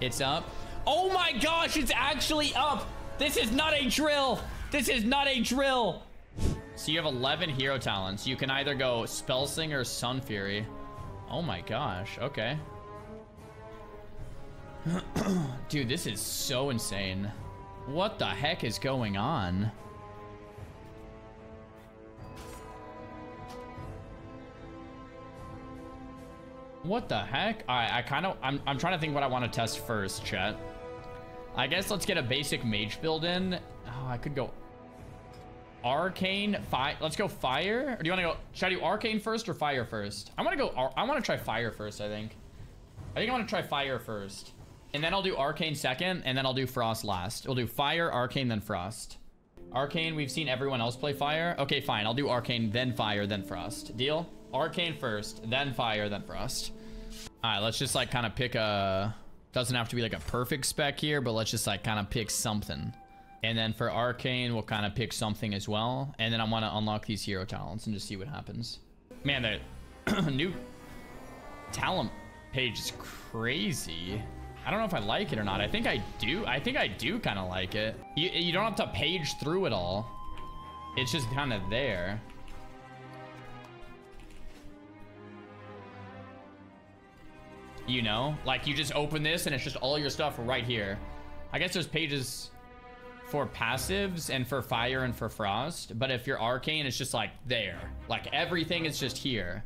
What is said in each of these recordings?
It's up. Oh my gosh, it's actually up. This is not a drill. This is not a drill. So you have 11 hero talents. You can either go Spellslinger or Sun Fury. Oh my gosh. Okay. Dude, this is so insane. What the heck is going on? What the heck? Right, I kind of, I'm, I'm trying to think what I want to test first, chat. I guess let's get a basic mage build in. Oh, I could go arcane, fire. Let's go fire. Or do you want to go, should I do arcane first or fire first? I want to go, I want to try fire first, I think. I think I want to try fire first. And then I'll do arcane second, and then I'll do frost last. We'll do fire, arcane, then frost. Arcane, we've seen everyone else play fire. Okay, fine. I'll do arcane, then fire, then frost. Deal? Arcane first, then fire, then frost. All right, let's just like kind of pick a... Doesn't have to be like a perfect spec here, but let's just like kind of pick something. And then for Arcane, we'll kind of pick something as well. And then I want to unlock these hero talents and just see what happens. Man, the new talent page is crazy. I don't know if I like it or not. I think I do. I think I do kind of like it. You, you don't have to page through it all. It's just kind of there. You know? Like, you just open this and it's just all your stuff right here. I guess there's pages for passives and for fire and for frost. But if you're arcane, it's just like there. Like, everything is just here.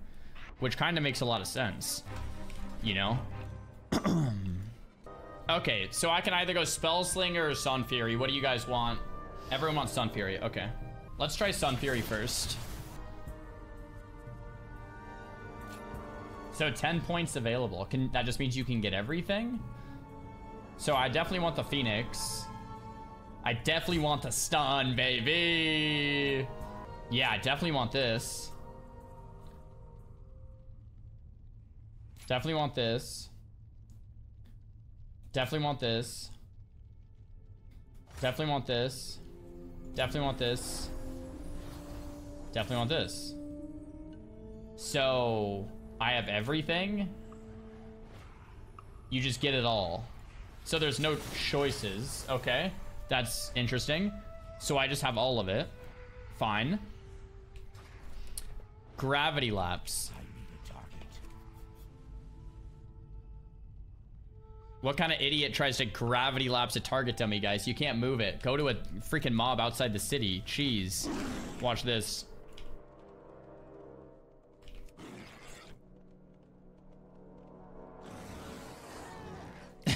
Which kind of makes a lot of sense. You know? okay, so I can either go Spellslinger or Sun Fury. What do you guys want? Everyone wants Sun Fury. Okay. Let's try Sun Fury first. So 10 points available. Can That just means you can get everything? So I definitely want the Phoenix. I definitely want the stun, baby. Yeah, I definitely want this. Definitely want this. Definitely want this. Definitely want this. Definitely want this. Definitely want this. So... I have everything. You just get it all. So there's no choices. Okay. That's interesting. So I just have all of it. Fine. Gravity lapse. What kind of idiot tries to gravity lapse a target dummy, guys? You can't move it. Go to a freaking mob outside the city. Cheese. Watch this.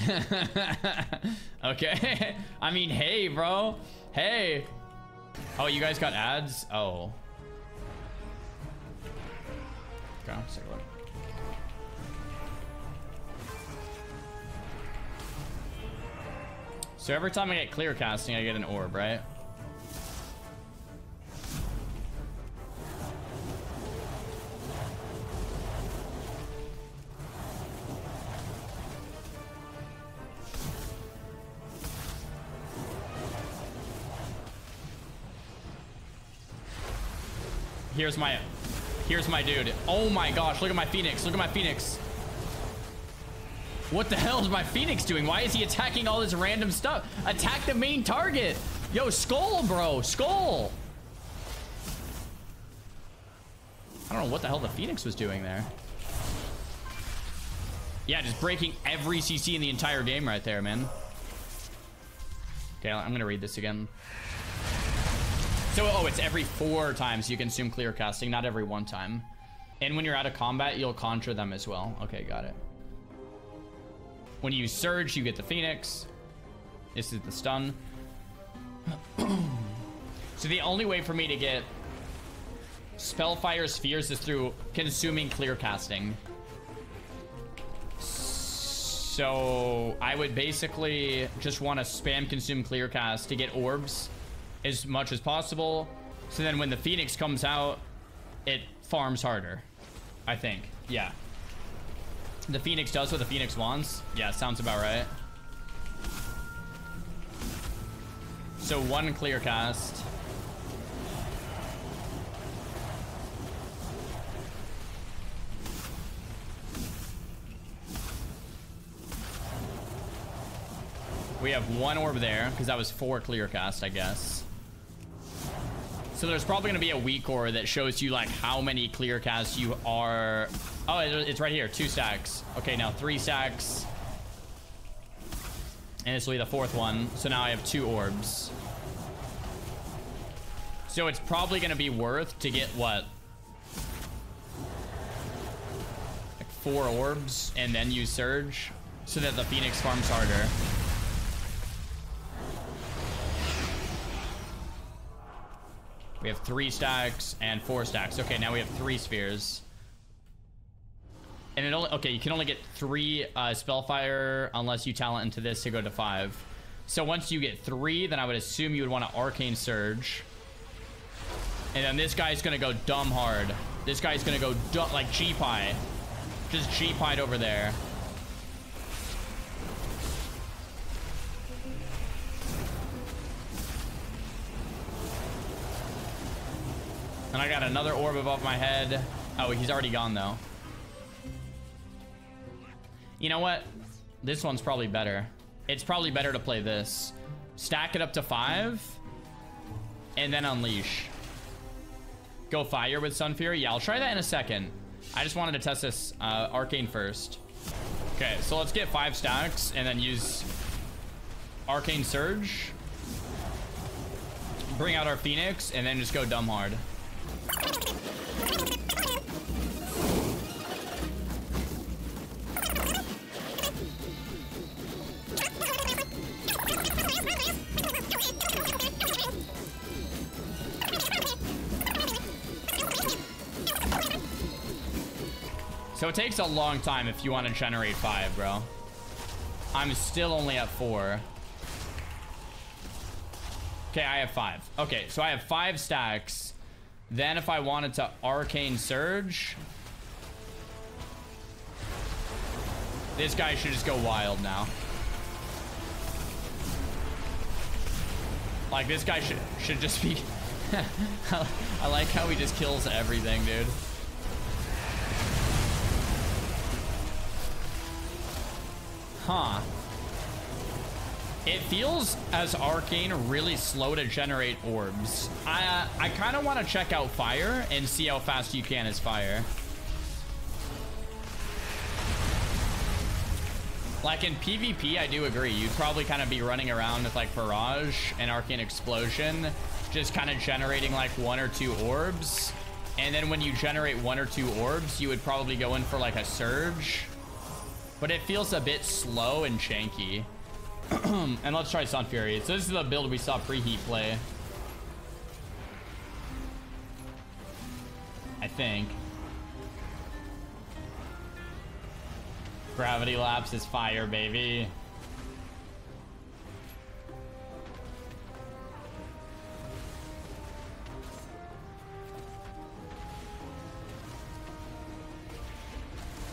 okay. I mean, hey, bro. Hey. Oh, you guys got ads? Oh. Okay, say what? So every time I get clear casting, I get an orb, right? Here's my, here's my dude. Oh my gosh, look at my Phoenix. Look at my Phoenix. What the hell is my Phoenix doing? Why is he attacking all this random stuff? Attack the main target. Yo, skull, bro. Skull. I don't know what the hell the Phoenix was doing there. Yeah, just breaking every CC in the entire game right there, man. Okay, I'm gonna read this again. So, oh, it's every four times you consume clear casting, not every one time. And when you're out of combat, you'll conjure them as well. Okay, got it. When you surge, you get the Phoenix. This is the stun. so the only way for me to get Spellfire Spheres is through consuming clear casting. So I would basically just want to spam consume clear cast to get orbs as much as possible. So then when the Phoenix comes out, it farms harder. I think. Yeah. The Phoenix does what the Phoenix wants. Yeah, sounds about right. So one clear cast. We have one orb there, because that was four clear cast, I guess. So there's probably going to be a weak that shows you like how many clear casts you are. Oh, it's right here. Two stacks. Okay, now three stacks. And this will be the fourth one. So now I have two orbs. So it's probably going to be worth to get what? Like four orbs and then use Surge so that the Phoenix farms harder. We have three stacks and four stacks. Okay, now we have three spheres. And it only okay, you can only get three uh, Spellfire unless you talent into this to go to five. So once you get three, then I would assume you would want to Arcane Surge. And then this guy's gonna go dumb hard. This guy's gonna go like G-Pie. Just G-Pied over there. And I got another orb above my head. Oh, he's already gone though. You know what? This one's probably better. It's probably better to play this. Stack it up to five. And then unleash. Go fire with Sun Fury. Yeah, I'll try that in a second. I just wanted to test this uh, Arcane first. Okay, so let's get five stacks and then use Arcane Surge. Bring out our Phoenix and then just go dumb hard. So it takes a long time if you want to generate five, bro. I'm still only at four. Okay, I have five. Okay, so I have five stacks. Then if I wanted to Arcane Surge... This guy should just go wild now. Like, this guy should, should just be... I like how he just kills everything, dude. Huh. It feels as Arcane really slow to generate orbs. I, uh, I kind of want to check out Fire and see how fast you can as Fire. Like in PvP, I do agree. You'd probably kind of be running around with like Barrage and Arcane Explosion, just kind of generating like one or two orbs. And then when you generate one or two orbs, you would probably go in for like a Surge. But it feels a bit slow and janky. and let's try Sun Fury. So this is the build we saw Preheat play. I think. Gravity Lapse is fire, baby.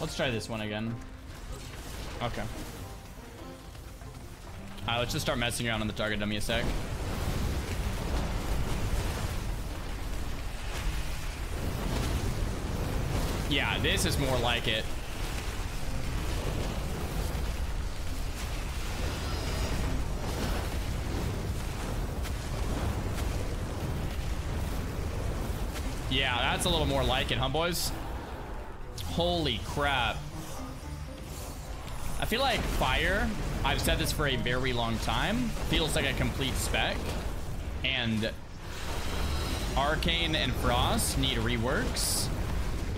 Let's try this one again. Okay. Uh, let's just start messing around on the target dummy a sec. Yeah, this is more like it. Yeah, that's a little more like it, huh, boys? Holy crap. I feel like fire I've said this for a very long time. Feels like a complete spec. And Arcane and Frost need reworks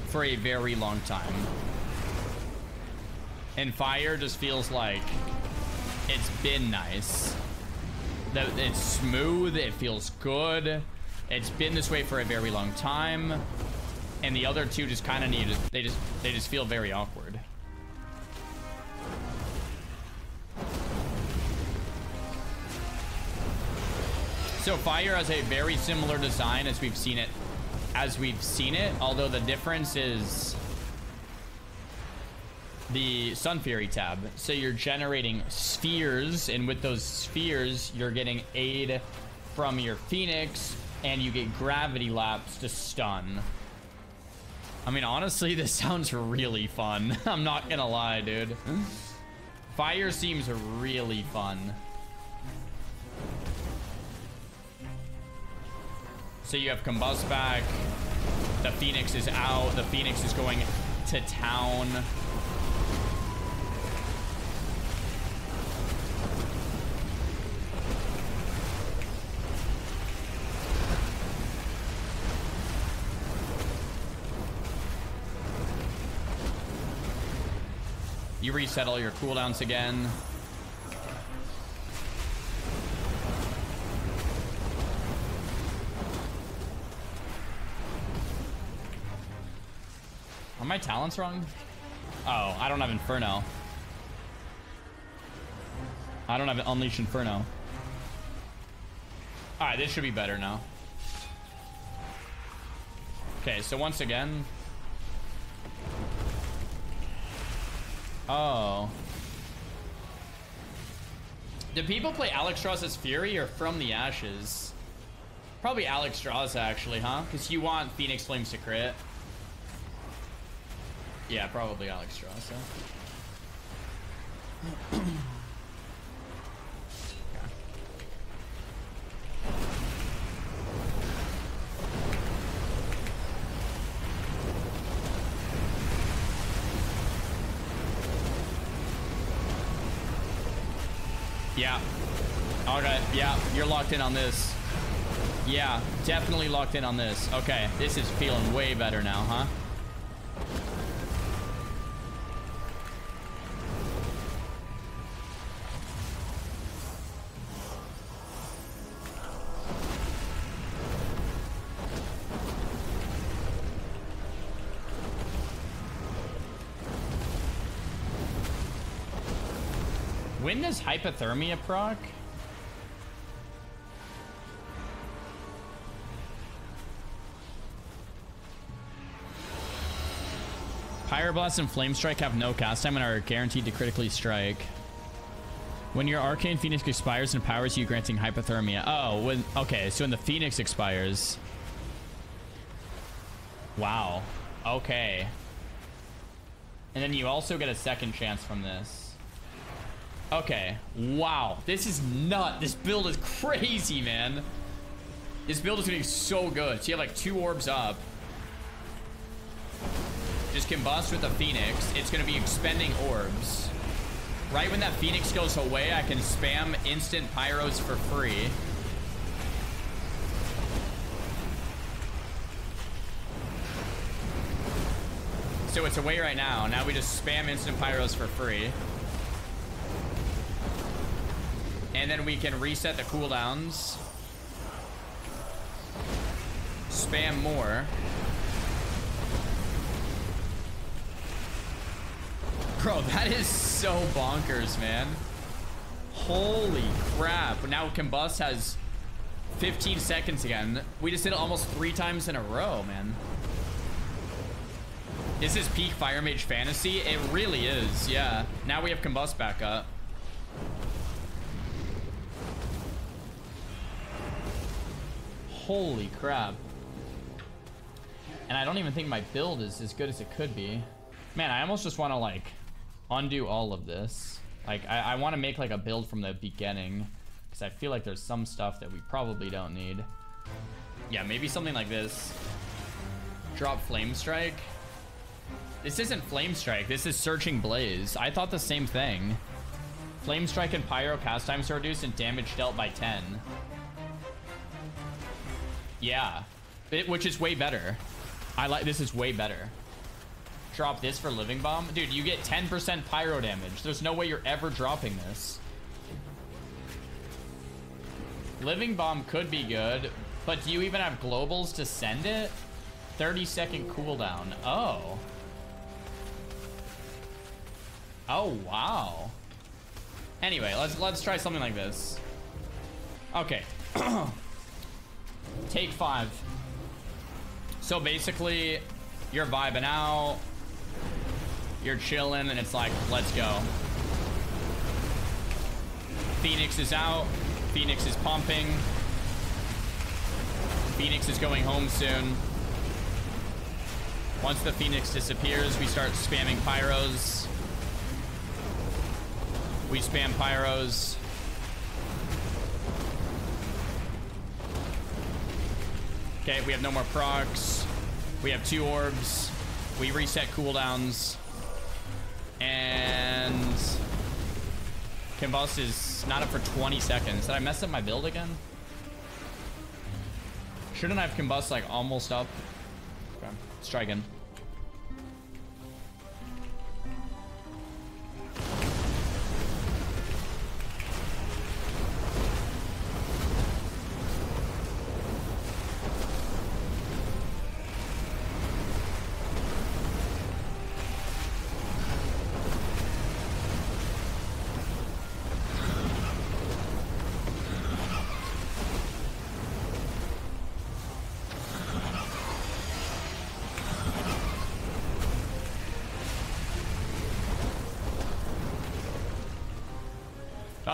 for a very long time. And Fire just feels like it's been nice. It's smooth. It feels good. It's been this way for a very long time. And the other two just kind of need, they just, they just feel very awkward. So fire has a very similar design as we've seen it as we've seen it, although the difference is the Sun Fury tab. So you're generating spheres, and with those spheres, you're getting aid from your Phoenix, and you get Gravity Lapse to stun. I mean, honestly, this sounds really fun. I'm not gonna lie, dude. Fire seems really fun. So you have Combust back. The Phoenix is out. The Phoenix is going to town. You reset all your cooldowns again. Are my talents wrong? Oh, I don't have Inferno. I don't have Unleash Inferno. Alright, this should be better now. Okay, so once again, Oh. Do people play as Fury or From the Ashes? Probably Alexstrasza actually, huh? Because you want Phoenix Flames to crit. Yeah, probably Alexstrasza. Yeah. Okay, yeah, you're locked in on this. Yeah, definitely locked in on this. Okay, this is feeling way better now, huh? When does hyperthermia proc? Pyroblast and Flame Strike have no cast time and are guaranteed to critically strike. When your Arcane Phoenix expires and powers you, granting hyperthermia. Oh, when okay, so when the Phoenix expires. Wow. Okay. And then you also get a second chance from this. Okay. Wow. This is nut. This build is crazy, man. This build is to be so good. So you have like two orbs up. Just combust with the Phoenix. It's to be expending orbs. Right when that Phoenix goes away, I can spam instant Pyros for free. So it's away right now. Now we just spam instant Pyros for free. And then we can reset the cooldowns. Spam more. Bro, that is so bonkers, man. Holy crap. Now Combust has 15 seconds again. We just did it almost three times in a row, man. This is peak Fire Mage fantasy. It really is, yeah. Now we have Combust back up. Holy crap. And I don't even think my build is as good as it could be. Man, I almost just want to, like, undo all of this. Like, I, I want to make, like, a build from the beginning. Because I feel like there's some stuff that we probably don't need. Yeah, maybe something like this. Drop Flame Strike. This isn't Flame Strike. This is Surging Blaze. I thought the same thing. Flame Strike and Pyro cast times are reduced and damage dealt by 10. Yeah. It, which is way better. I like this is way better. Drop this for Living Bomb. Dude, you get 10% pyro damage. There's no way you're ever dropping this. Living Bomb could be good, but do you even have globals to send it? 30 second cooldown. Oh. Oh, wow. Anyway, let's let's try something like this. Okay. Take five. So basically, you're vibing out. You're chilling, and it's like, let's go. Phoenix is out. Phoenix is pumping. Phoenix is going home soon. Once the Phoenix disappears, we start spamming Pyros. We spam Pyros. Okay, we have no more procs. We have two orbs. We reset cooldowns. And... Combust is not up for 20 seconds. Did I mess up my build again? Shouldn't I have Combust like almost up? Okay, let's try again.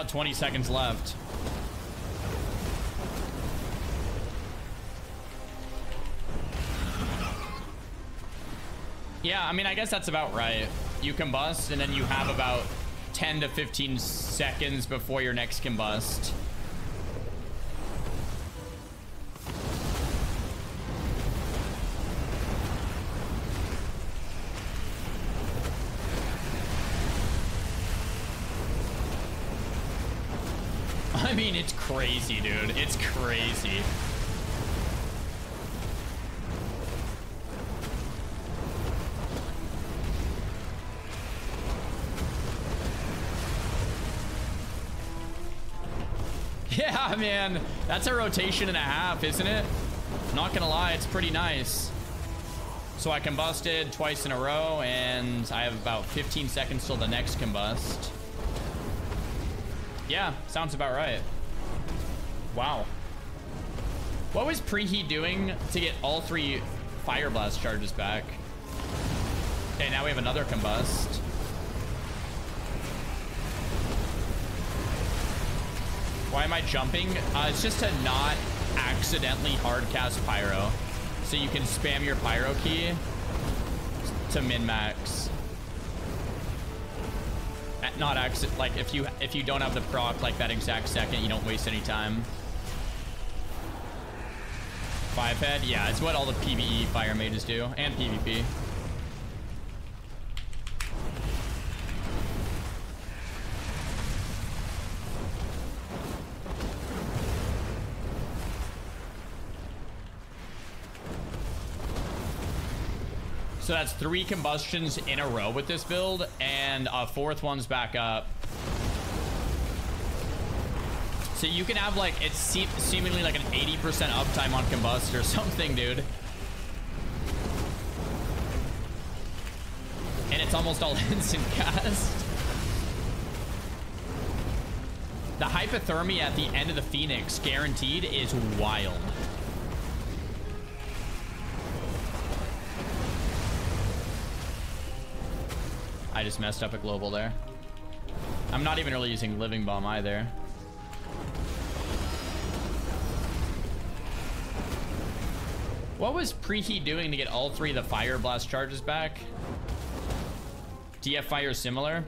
About 20 seconds left. Yeah, I mean, I guess that's about right. You combust, and then you have about 10 to 15 seconds before your next combust. I mean, it's crazy, dude. It's crazy. Yeah, man. That's a rotation and a half, isn't it? Not gonna lie, it's pretty nice. So I combusted twice in a row, and I have about 15 seconds till the next combust. Yeah, sounds about right. Wow. What was Preheat doing to get all three Fire Blast charges back? Okay, now we have another Combust. Why am I jumping? Uh, it's just to not accidentally hardcast Pyro. So you can spam your Pyro key to min-max not accident like if you if you don't have the proc like that exact second you don't waste any time. Five head yeah it's what all the pve fire mages do and pvp So that's three combustions in a row with this build, and a fourth one's back up. So you can have like, it's se seemingly like an 80% uptime on combust or something, dude. And it's almost all instant cast. The hyperthermia at the end of the Phoenix, guaranteed, is wild. I just messed up a global there. I'm not even really using Living Bomb either. What was Preheat doing to get all three of the Fire Blast charges back? DF Fire similar?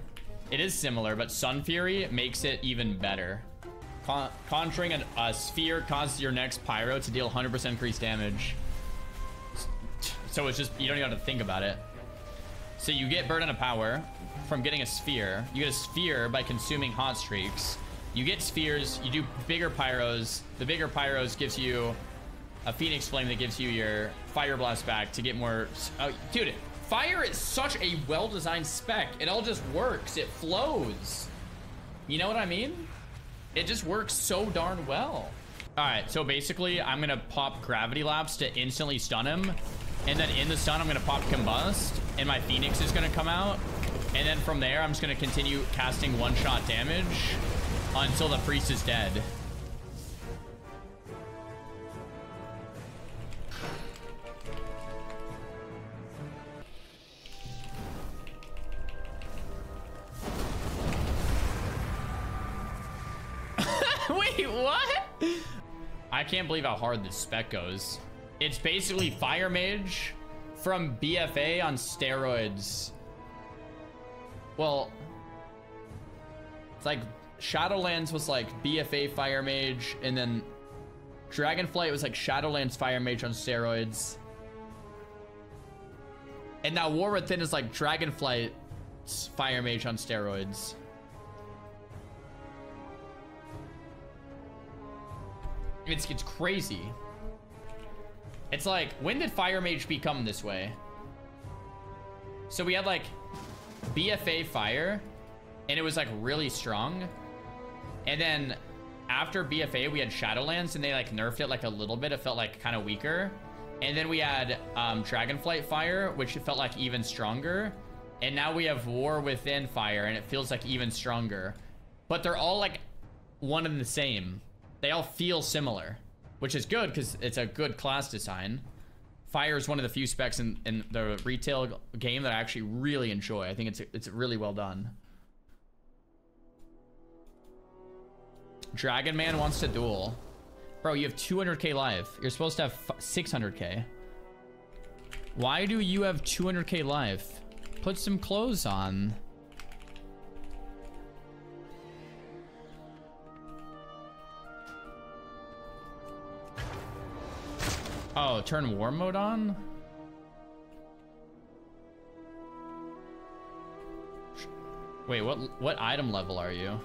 It is similar, but Sun Fury makes it even better. Con conjuring a, a sphere causes your next Pyro to deal 100% increased damage. So it's just, you don't even have to think about it. So you get Burden of Power from getting a Sphere. You get a Sphere by consuming Hot Streaks. You get Spheres, you do bigger Pyros. The bigger Pyros gives you a Phoenix Flame that gives you your Fire Blast back to get more... Uh, dude, Fire is such a well-designed spec. It all just works. It flows. You know what I mean? It just works so darn well. All right, so basically, I'm going to pop Gravity Lapse to instantly stun him. And then in the stun, I'm going to pop Combust. And my Phoenix is going to come out. And then from there, I'm just going to continue casting one-shot damage until the Priest is dead. Wait, what? I can't believe how hard this spec goes. It's basically Fire Mage from BFA on steroids. Well, it's like Shadowlands was like BFA Fire Mage, and then Dragonflight was like Shadowlands Fire Mage on steroids. And now War Within is like Dragonflight Fire Mage on steroids. It's, it's crazy. It's like, when did Fire Mage become this way? So we had like BFA Fire, and it was like really strong. And then after BFA, we had Shadowlands, and they like nerfed it like a little bit. It felt like kind of weaker. And then we had um, Dragonflight Fire, which felt like even stronger. And now we have War Within Fire, and it feels like even stronger. But they're all like one and the same. They all feel similar, which is good because it's a good class design. Fire is one of the few specs in, in the retail game that I actually really enjoy. I think it's it's really well done. Dragon Man wants to duel. Bro, you have 200k life. You're supposed to have 600k. Why do you have 200k life? Put some clothes on. Turn war mode on? Wait, what what item level are you?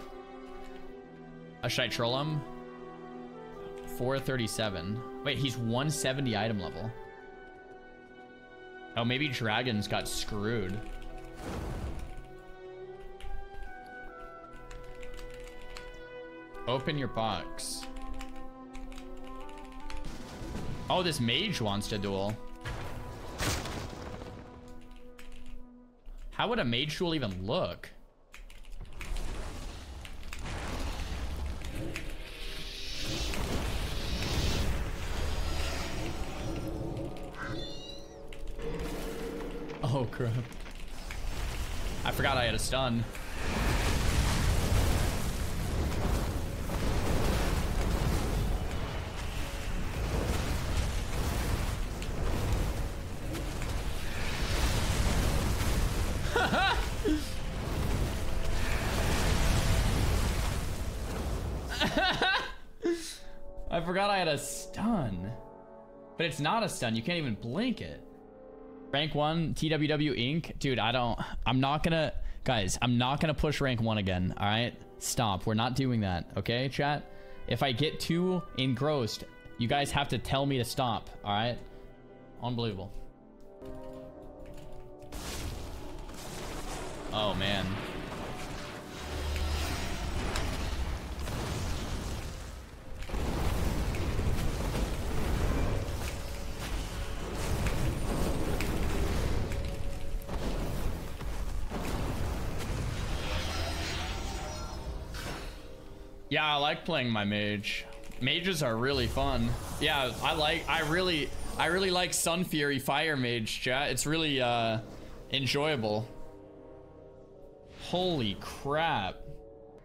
Uh, should I troll him? 437. Wait, he's 170 item level. Oh, maybe dragons got screwed. Open your box. Oh, this mage wants to duel. How would a mage duel even look? Oh, crap. I forgot I had a stun. Forgot I had a stun. But it's not a stun. You can't even blink it. Rank 1, TWW Inc. Dude, I don't... I'm not gonna... Guys, I'm not gonna push rank 1 again, alright? Stop. We're not doing that, okay, chat? If I get too engrossed, you guys have to tell me to stop, alright? Unbelievable. Oh, man. Yeah, I like playing my mage. Mages are really fun. Yeah, I like, I really, I really like Sun Fury Fire Mage, chat. It's really, uh, enjoyable. Holy crap.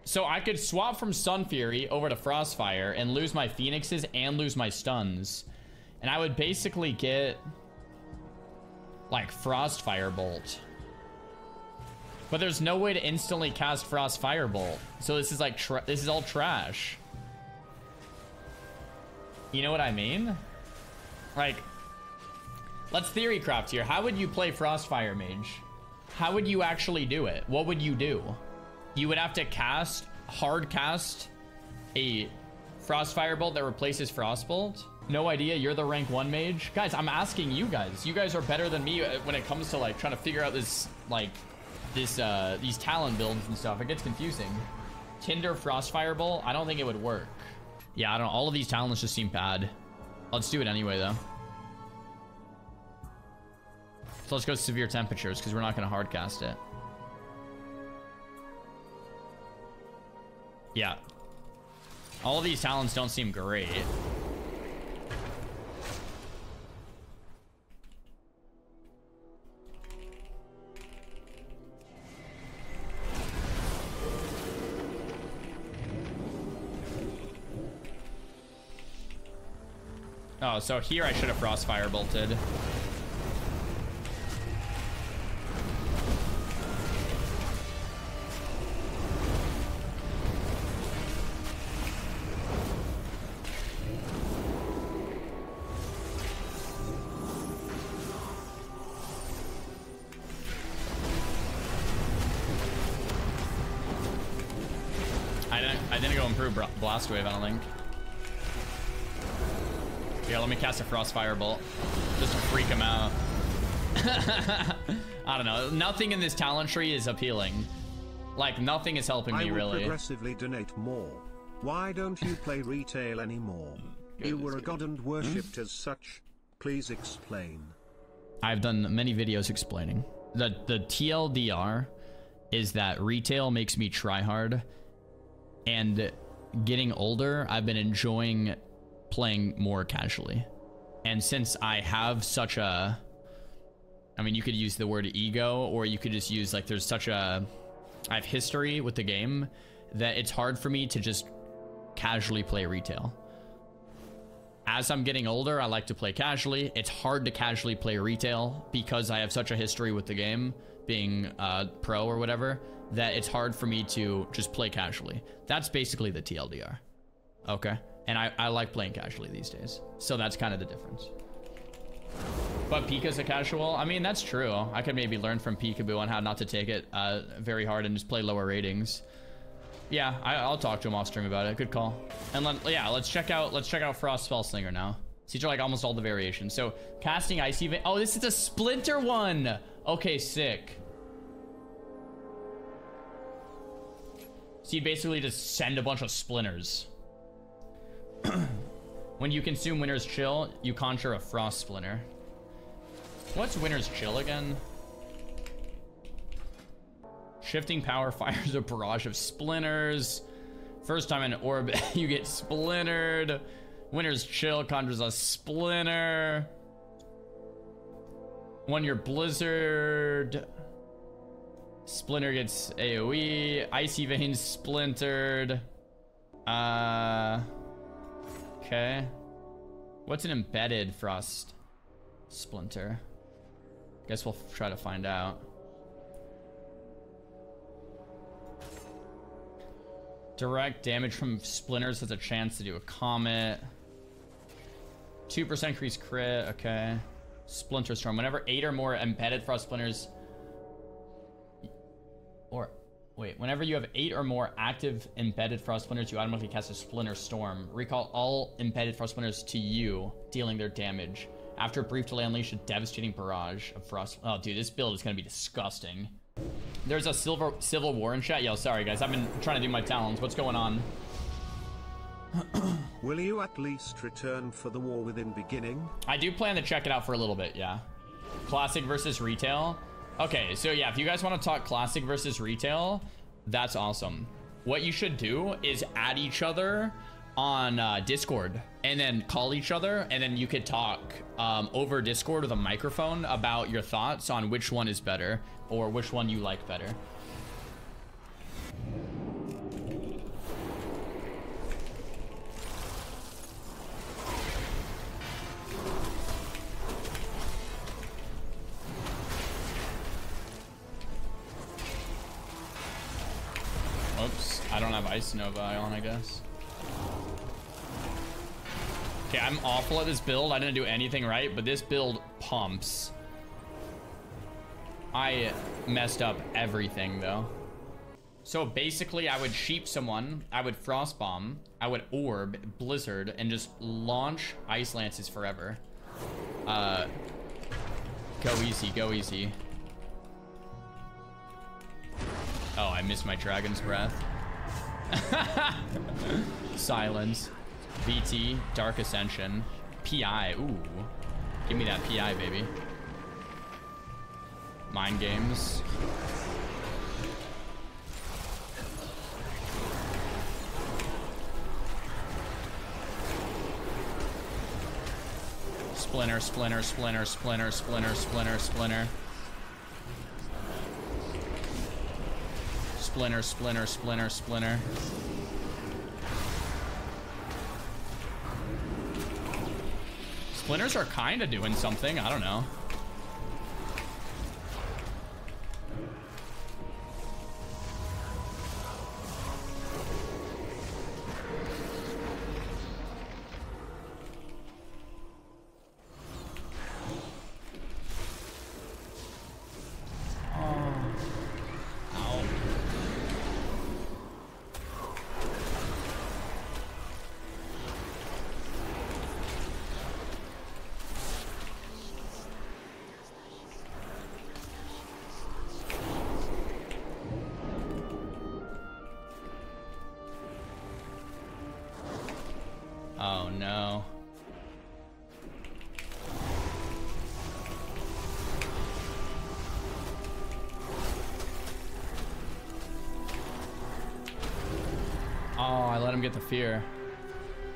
So I could swap from Sun Fury over to Frostfire and lose my Phoenixes and lose my stuns. And I would basically get like Frostfire Bolt. But there's no way to instantly cast Frostfire Bolt. So this is like, this is all trash. You know what I mean? Like, let's theory craft here. How would you play Frostfire Mage? How would you actually do it? What would you do? You would have to cast, hard cast a Frostfire Bolt that replaces Frostbolt? No idea. You're the rank one mage. Guys, I'm asking you guys. You guys are better than me uh, when it comes to like trying to figure out this like this uh these talon builds and stuff. It gets confusing. Tinder Frostfire Bolt, I don't think it would work. Yeah, I don't. All of these talents just seem bad. Let's do it anyway, though. So let's go severe temperatures, because we're not going to hardcast it. Yeah. All of these talents don't seem great. Oh, so here I should have Frostfire bolted. I didn't, I didn't go improve Blast Wave, I don't think. A Frostfire Bolt. Just to freak him out. I don't know. Nothing in this talent tree is appealing. Like, nothing is helping I me, really. progressively donate more. Why don't you play retail anymore? you were a god and hmm? worshipped as such. Please explain. I've done many videos explaining. The, the TLDR is that retail makes me try hard. And getting older, I've been enjoying playing more casually. And since I have such a I mean, you could use the word ego or you could just use like there's such a I have history with the game that it's hard for me to just casually play retail. As I'm getting older, I like to play casually. It's hard to casually play retail because I have such a history with the game being uh, pro or whatever that it's hard for me to just play casually. That's basically the TLDR. Okay. And I, I like playing casually these days. So that's kind of the difference. But Pika's a casual. I mean, that's true. I could maybe learn from Pikaboo on how not to take it uh, very hard and just play lower ratings. Yeah, I, will talk to him off stream about it. Good call. And let, yeah, let's check out let's check out Frost Spellslinger now. These are like almost all the variations. So casting Icy Vein. Oh, this is a Splinter one. Okay, sick. So you basically just send a bunch of splinters. when you consume Winter's Chill, you conjure a Frost Splinter. What's Winter's Chill again? Shifting power fires a barrage of splinters. First time in orbit, you get splintered. Winter's Chill conjures a splinter. When you're Blizzard, Splinter gets AoE. Icy Veins splintered. Uh, okay. What's an embedded Frost Splinter? Guess we'll try to find out. Direct damage from splinters has a chance to do a comet. 2% increase crit, okay. Splinter Storm. Whenever 8 or more embedded frost splinters... wait. Whenever you have 8 or more active embedded frost splinters, you automatically cast a Splinter Storm. Recall all embedded frost splinters to you, dealing their damage. After a brief delay, unleash a devastating barrage of frost... Oh, dude, this build is going to be disgusting. There's a silver civil war in chat. Yo, sorry guys, I've been trying to do my talents. What's going on? Will you at least return for the war within beginning? I do plan to check it out for a little bit, yeah. Classic versus retail. Okay, so yeah, if you guys want to talk classic versus retail, that's awesome. What you should do is add each other on uh, Discord and then call each other and then you could talk um, over Discord with a microphone about your thoughts on which one is better or which one you like better. Ice Nova on, I guess. Okay, I'm awful at this build. I didn't do anything right, but this build pumps. I messed up everything, though. So basically, I would sheep someone, I would frost bomb, I would orb, blizzard, and just launch ice lances forever. Uh, go easy, go easy. Oh, I missed my dragon's breath. Silence. VT, Dark Ascension, PI. Ooh. Give me that PI, baby. Mind games. Splinter, splinter, splinter, splinter, splinter, splinter, splinter. Splinter, splinter, splinter, splinter. Splinters are kind of doing something. I don't know. Oh no. Oh, I let him get the fear.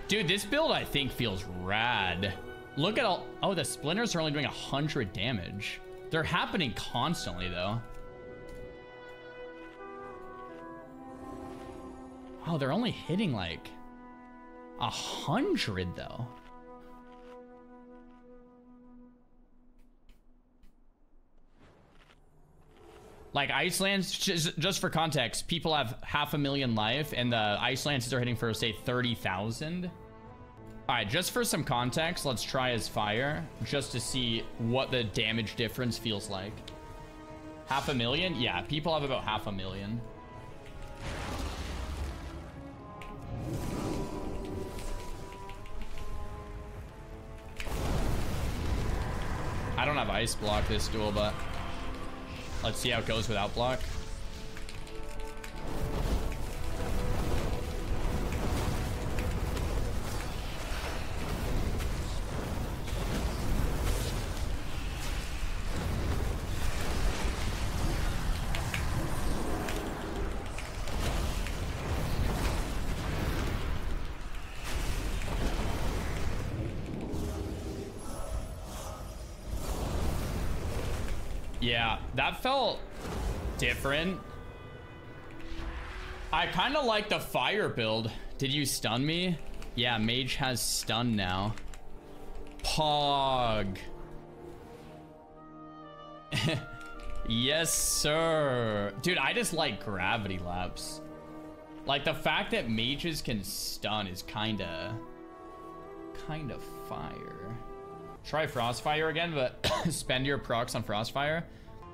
Dude, this build I think feels rad. Look at all. Oh, the splinters are only doing 100 damage. They're happening constantly, though. Oh, they're only hitting like a hundred though. Like Ice Lances, just, just for context, people have half a million life, and the Ice Lances are hitting for say 30,000. All right, just for some context, let's try his fire, just to see what the damage difference feels like. Half a million? Yeah, people have about half a million. Ice block this duel, but let's see how it goes without block. That felt different. I kind of like the fire build. Did you stun me? Yeah, mage has stun now. Pog. yes, sir. Dude, I just like Gravity Lapse. Like the fact that mages can stun is kind of kind of fire. Try Frostfire again, but spend your procs on Frostfire.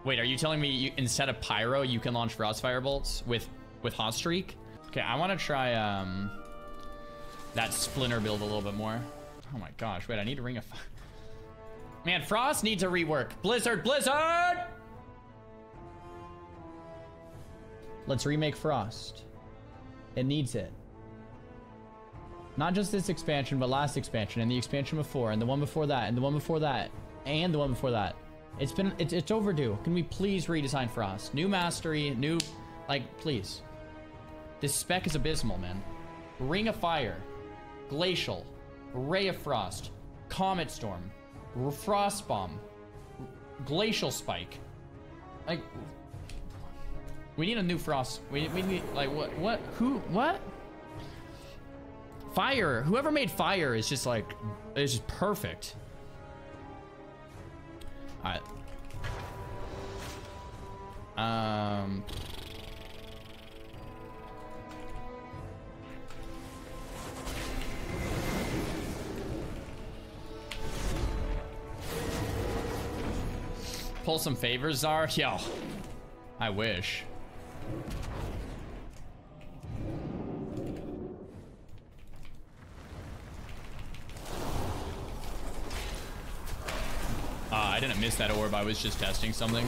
Wait, are you telling me you, instead of Pyro, you can launch Frostfire bolts with with Hot Streak? Okay, I want to try um that Splinter build a little bit more. Oh my gosh, wait, I need to ring a... Man, Frost needs a rework. Blizzard, Blizzard! Let's remake Frost. It needs it. Not just this expansion, but last expansion, and the expansion before, and the one before that, and the one before that, and the one before that. It's been, it's, it's overdue. Can we please redesign Frost? New mastery, new, like, please. This spec is abysmal, man. Ring of Fire, Glacial, Ray of Frost, Comet Storm, Frost Bomb, Glacial Spike. Like, we need a new Frost. We, we need, like, what, what, who, what? Fire. Whoever made fire is just like, is just perfect. All right. Um. Pull some favors, Czar? Yo. I wish. Didn't miss that orb. I was just testing something.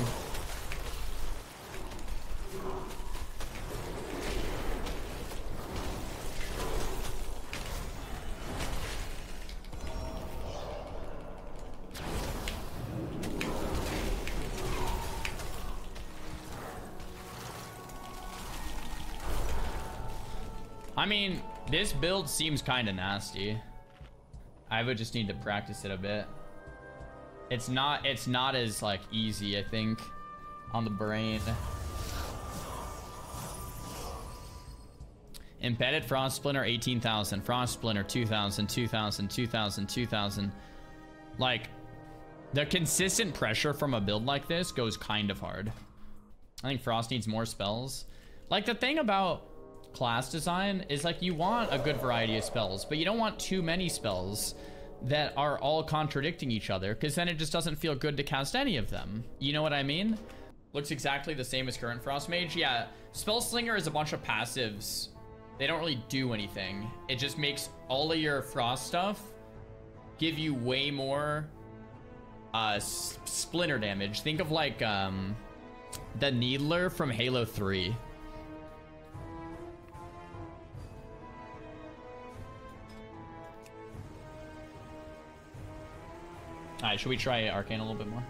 I mean, this build seems kind of nasty. I would just need to practice it a bit. It's not it's not as like easy, I think, on the brain. Embedded Frost Splinter 18,000, Frost Splinter 2,000, 2,000, 2,000, 2,000. Like, the consistent pressure from a build like this goes kind of hard. I think Frost needs more spells. Like, the thing about class design is, like, you want a good variety of spells, but you don't want too many spells that are all contradicting each other because then it just doesn't feel good to cast any of them. You know what I mean? Looks exactly the same as current Frost Mage. Yeah, Spell Slinger is a bunch of passives. They don't really do anything. It just makes all of your Frost stuff give you way more uh, splinter damage. Think of like um, the Needler from Halo 3. Alright, should we try Arcane a little bit more?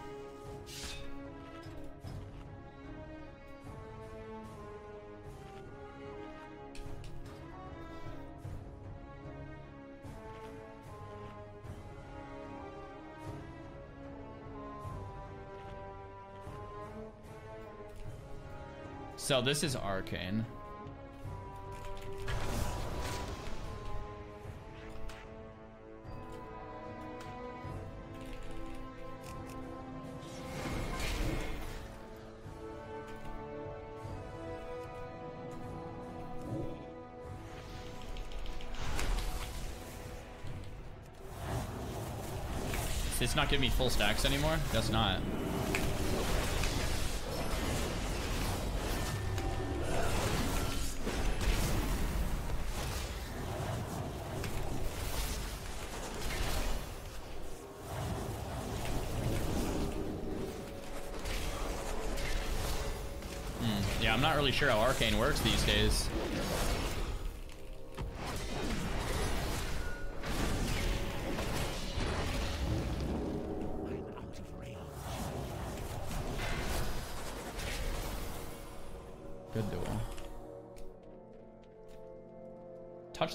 So this is Arcane. It's not giving me full stacks anymore? That's not. Hmm, Yeah, I'm not really sure how Arcane works these days.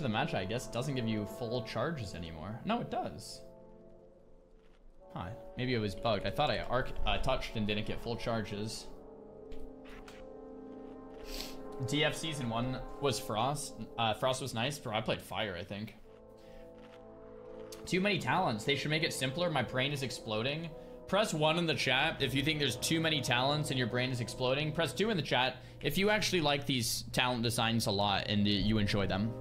The match, I guess, doesn't give you full charges anymore. No, it does. Huh. Maybe it was bugged. I thought I arc uh, touched and didn't get full charges. DF season one was Frost. Uh, Frost was nice, bro. I played Fire, I think. Too many talents. They should make it simpler. My brain is exploding. Press one in the chat if you think there's too many talents and your brain is exploding. Press two in the chat if you actually like these talent designs a lot and you enjoy them.